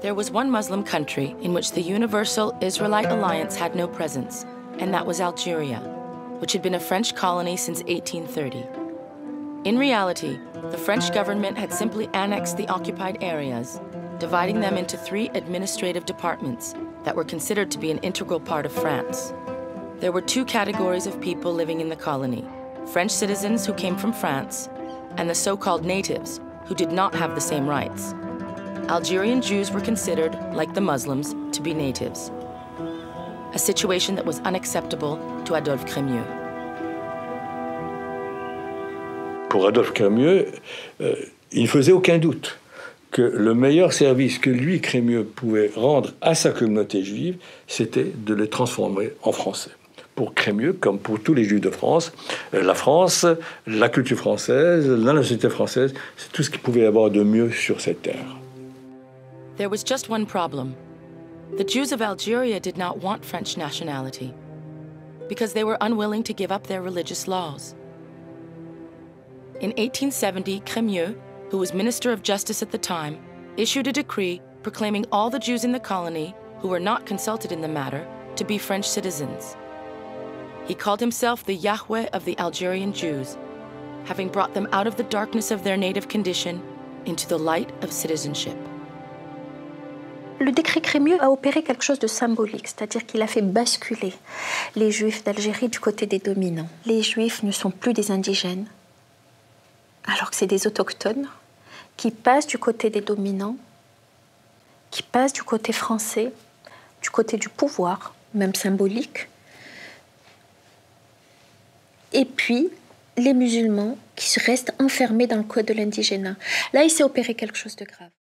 There was one Muslim country in which the Universal Israelite Alliance had no presence, and that was Algeria, which had been a French colony since 1830. In reality, the French government had simply annexed the occupied areas, dividing them into three administrative departments that were considered to be an integral part of France. There were two categories of people living in the colony French citizens who came from France, and the so called natives, who did not have the same rights. Algerian Jews were considered, like the Muslims, to be natives. A situation that was unacceptable to Adolphe Crémieux. Pour Adolphe Crémieux, euh, il ne faisait aucun doute que le meilleur service que lui, Crémieux, pouvait rendre à sa communauté juive, c'était de les transformer en français. Pour Crémieux, comme pour tous les juifs de France, euh, la France, la culture française, la nationalité française, c'est tout ce qu'il pouvait y avoir de mieux sur cette terre. There was just one problem. The Jews of Algeria did not want French nationality because they were unwilling to give up their religious laws. In 1870, Crémieux, who was Minister of Justice at the time, issued a decree proclaiming all the Jews in the colony who were not consulted in the matter to be French citizens. He called himself the Yahweh of the Algerian Jews, having brought them out of the darkness of their native condition into the light of citizenship. Le décret Crémieux a opéré quelque chose de symbolique, c'est-à-dire qu'il a fait basculer les Juifs d'Algérie du côté des dominants. Les Juifs ne sont plus des indigènes, alors que c'est des autochtones qui passent du côté des dominants, qui passent du côté français, du côté du pouvoir, même symbolique. Et puis, les musulmans qui restent enfermés dans le code de l'indigénat. Là, il s'est opéré quelque chose de grave.